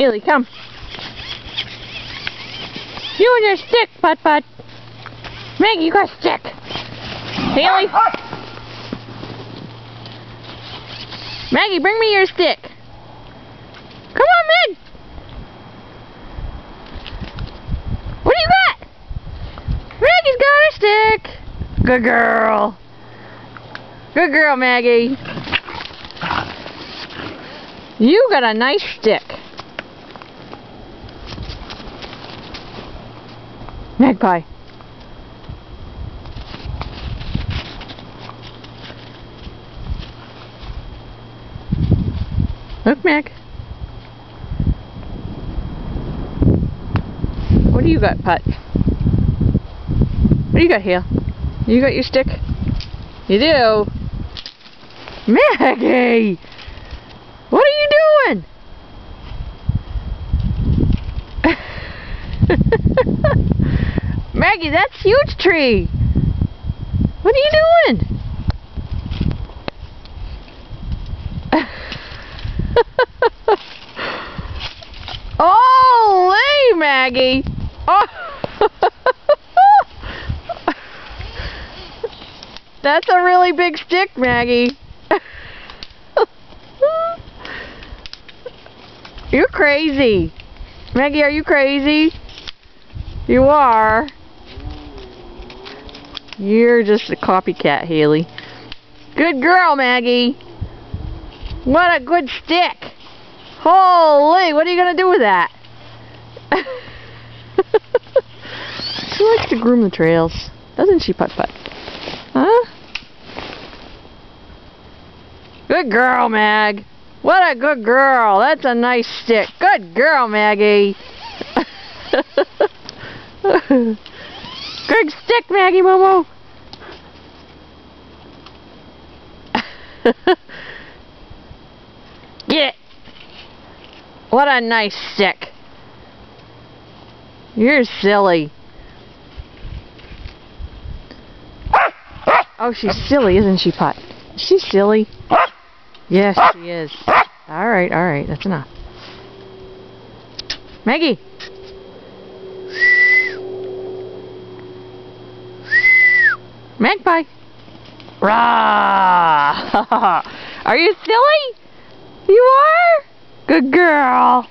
Haley, come. You and your stick, Putt Putt. Maggie, you got a stick. Haley. Maggie, bring me your stick. Come on, Meg. What do you got? Maggie's got her stick. Good girl. Good girl, Maggie. You got a nice stick. Magpie. Look, Mac. What do you got, Putt? What do you got here? You got your stick? You do? Maggie! What are you doing? Maggie, that's huge tree. What are you doing? oh, Maggie. Oh. That's a really big stick, Maggie. You're crazy. Maggie, are you crazy? You are. You're just a copycat, Haley. Good girl, Maggie. What a good stick. Holy, what are you going to do with that? she likes to groom the trails. Doesn't she, Putt Putt? Huh? Good girl, Mag. What a good girl. That's a nice stick. Good girl, Maggie. good stick, Maggie Momo. Get it. What a nice stick. You're silly. Oh, she's silly, isn't she, Putt? She's silly? Yes, she is. Alright, alright, that's enough. Maggie! Magpie! Rah! Are you silly? You are? Good girl.